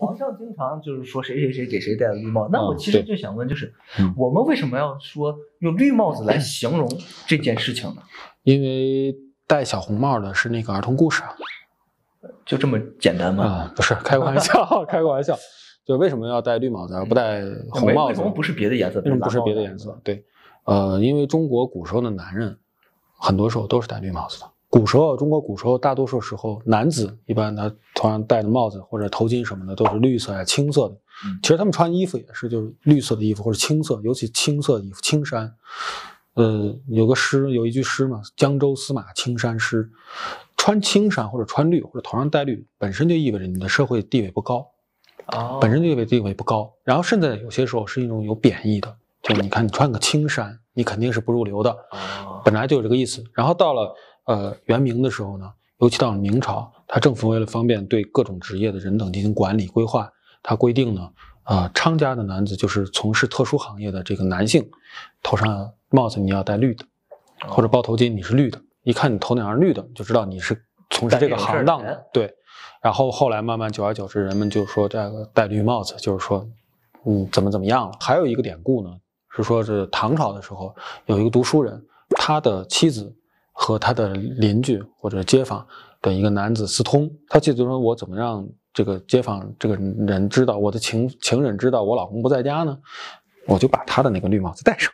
皇上经常就是说谁谁谁给谁戴了绿帽，那我其实就想问，就是嗯我们为什么要说用绿帽子来形容这件事情呢？因为戴小红帽的是那个儿童故事啊。就这么简单吗？啊，不是开个玩笑，开个玩笑。就为什么要戴绿帽子而不戴红帽子为为什？么不是别的颜色？为什么不是别的颜色？对，呃，因为中国古时候的男人，很多时候都是戴绿帽子的。古时候，中国古时候大多数时候，男子一般他头上戴的帽子或者头巾什么的都是绿色呀、青色的。嗯其实他们穿衣服也是就是绿色的衣服或者青色，尤其青色的衣服，青衫。呃，有个诗，有一句诗嘛，“江州司马青衫湿”，穿青衫或者穿绿或者头上戴绿，本身就意味着你的社会地位不高。哦，本身地位地位不高，然后甚至有些时候是一种有贬义的，就是你看你穿个青衫，你肯定是不入流的，哦本来就有这个意思。然后到了呃元明的时候呢，尤其到了明朝，他政府为了方便对各种职业的人等进行管理规划，他规定呢，呃昌家的男子就是从事特殊行业的这个男性，头上帽子你要戴绿的，或者包头巾你是绿的，一看你头顶上绿的，就知道你是从事这个行当的，对。然后后来慢慢久而久之，人们就说这个戴绿帽子，就是说，嗯，怎么怎么样了。还有一个典故呢，是说是唐朝的时候，有一个读书人，他的妻子和他的邻居或者街坊的一个男子私通，他妻子就说：“我怎么让这个街坊这个人知道我的情情人知道我老公不在家呢？我就把他的那个绿帽子戴上。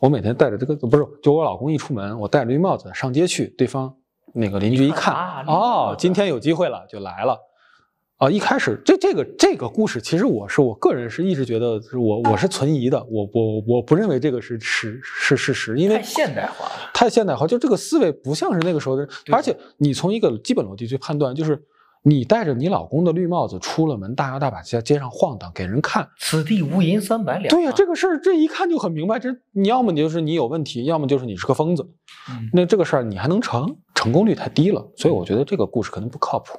我每天戴着这个，不是就我老公一出门，我戴着绿帽子上街去，对方那个邻居一看，啊哦今天有机会了，就来了。啊，一开始这这个这个故事，其实我是我个人是一直觉得是我我是存疑的，我我我不认为这个是是是事实，因为太现代化了。太现代化，就这个思维不像是那个时候的而且你从一个基本逻辑去判断，就是你戴着你老公的绿帽子出了门，大摇大摆在街上晃荡给人看，此地无银三百两。对呀、这个事儿这一看就很明白，这你要么你就是你有问题，要么就是你是个疯子，嗯那这个事儿你还能成？成功率太低了，所以我觉得这个故事可能不靠谱。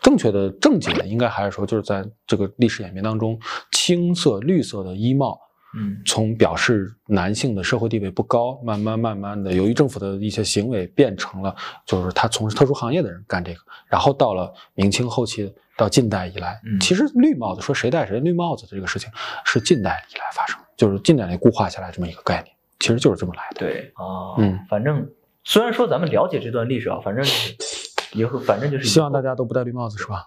正确的正解应该还是说，就是在这个历史演变当中，青色、绿色的衣帽，嗯从表示男性的社会地位不高，慢慢慢慢的，由于政府的一些行为，变成了就是他从事特殊行业的人干这个。然后到了明清后期到近代以来，嗯其实绿帽子说谁戴谁绿帽子的这个事情是近代以来发生，就是近代里固化下来这么一个概念，其实就是这么来的。对啊，嗯，反正虽然说咱们了解这段历史啊，反正 以后反正就是希望大家都不戴绿帽子，是吧？